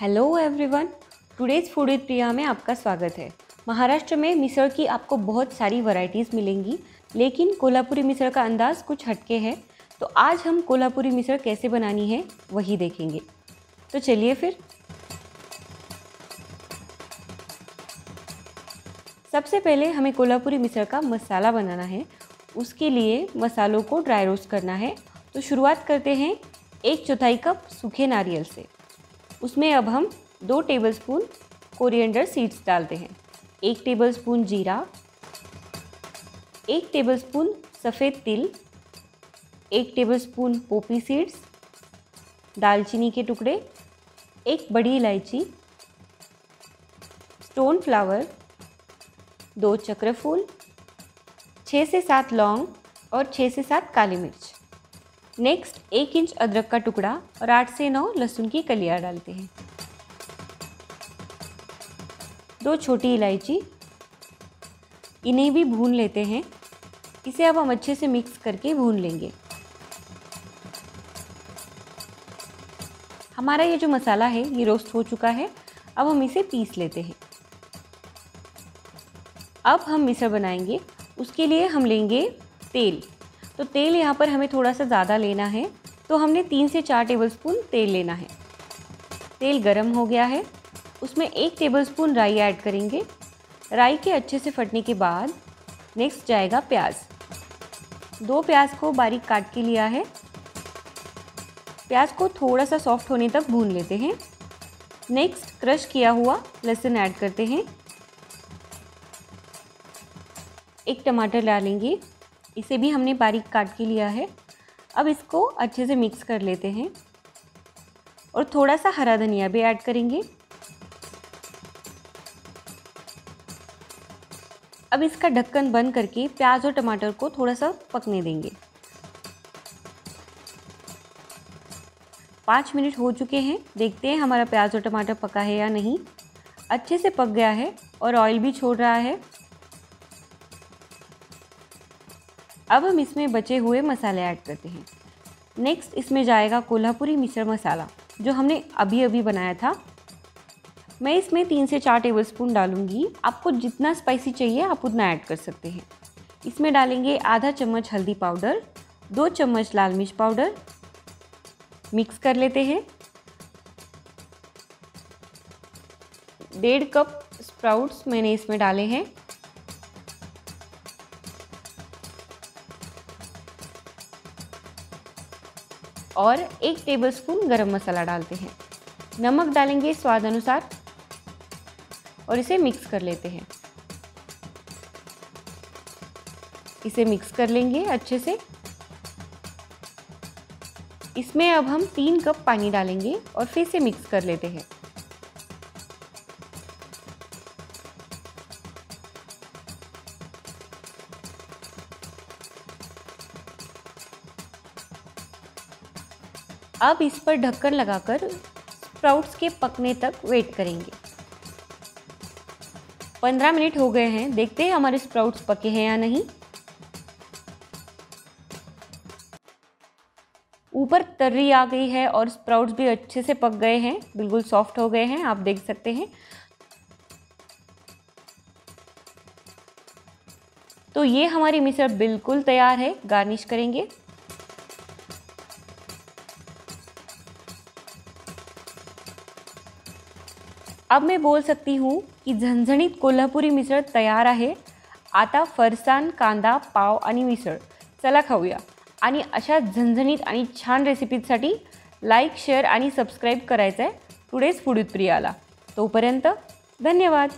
Hello everyone today's food with Priya में आपका स्वागत है। महाराष्ट्र में मिसळ की आपको बहुत सारी वैरायटीज़ मिलेंगी, लेकिन कोल्हापुरी मिसळ का अंदाज़ कुछ हटके है। तो आज हम कोल्हापुरी मिसळ कैसे बनानी है, वही देखेंगे। तो चलिए फिर। सबसे पहले हमें कोल्हापुरी मिसळ का मसाला बनाना है। उसके लिए मसालों को ड्राई रोस्ट करना है। तो शुरुआत करते हैं एक चौथाई कप सूखे नारियल से। उसमें अब हम दो टेबलस्पून कोरिएंडर सीड्स डालते हैं। एक टेबलस्पून जीरा, एक टेबलस्पून सफ़ेद तिल, एक टेबलस्पून पोपी सीड्स दालचीनी के टुकड़े, एक बड़ी इलायची स्टोन फ्लावर दो चक्रफूल छः से सात लौंग और छः से सात काली मिर्च। नेक्स्ट एक इंच अदरक का टुकड़ा और आठ से नौ लहसुन की कलियाँ डालते हैं। दो छोटी इलायची। इन्हें भी भून लेते हैं। इसे अब हम अच्छे से मिक्स करके भून लेंगे। हमारा ये जो मसाला है, ये रोस्ट हो चुका है। अब हम इसे पीस लेते हैं। अब हम मिसर बनाएँगे। उसके लिए हम लेंगे तेल। तो तेल यहाँ पर हमें थोड़ा सा ज़्यादा लेना है। तो हमने तीन से चार टेबलस्पून तेल लेना है। तेल गरम हो गया है। उसमें एक टेबलस्पून राई ऐड करेंगे। राई के अच्छे से फटने के बाद नेक्स्ट जाएगा प्याज। दो प्याज को बारीक काट के लिया है। प्याज को थोड़ा सा सॉफ्ट होने तक भून लेते हैं। नेक्स्ट क्रश किया हुआ लहसुन ऐड करते हैं। एक टमाटर डालेंगे। इसे भी हमने बारीक काट के लिया है। अब इसको अच्छे से मिक्स कर लेते हैं। और थोड़ा सा हरा धनिया भी ऐड करेंगे। अब इसका ढक्कन बंद करके प्याज और टमाटर को थोड़ा सा पकने देंगे। पाँच मिनट हो चुके हैं। देखते हैं हमारा प्याज और टमाटर पका है या नहीं। अच्छे से पक गया है और ऑयल भी छोड़ रहा है। अब हम इसमें बचे हुए मसाले ऐड करते हैं। नेक्स्ट इसमें जाएगा कोल्हापुरी मिश्र मसाला, जो हमने अभी अभी बनाया था। मैं इसमें तीन से चार टेबलस्पून डालूँगी। आपको जितना स्पाइसी चाहिए, आप उतना ऐड कर सकते हैं। इसमें डालेंगे आधा चम्मच हल्दी पाउडर, दो चम्मच लाल मिर्च पाउडर। मिक्स कर लेते हैं। डेढ़ कप स्प्राउट्स मैंने इसमें डाले हैं। और एक टेबलस्पून गरम मसाला डालते हैं। नमक डालेंगे स्वाद अनुसार और इसे मिक्स कर लेते हैं। इसे मिक्स कर लेंगे अच्छे से। इसमें अब हम तीन कप पानी डालेंगे और फिर से मिक्स कर लेते हैं। अब इस पर ढक्कन लगाकर स्प्राउट्स के पकने तक वेट करेंगे। पंद्रह मिनट हो गए हैं, देखते हैं हमारे स्प्राउट्स पके हैं या नहीं। ऊपर तर्री आ गई है और स्प्राउट्स भी अच्छे से पक गए हैं, बिल्कुल सॉफ्ट हो गए हैं, आप देख सकते हैं। तो ये हमारी मिसळ बिल्कुल तैयार है गार्निश करेंगे। अब मैं बोल सकती हूँ की झणझणीत कोल्हापुरी मिसळ तयार आहे. आता फरसान कांदा पाव आणि मिसळ. चला खाऊया. आणि अशा झणझणीत आणि छान रेसिपीजसाठी लाईक शेअर आणि सबस्क्राईब करायचं आहे टुडेज फूड प्रियाला. तोपर्यंत धन्यवाद.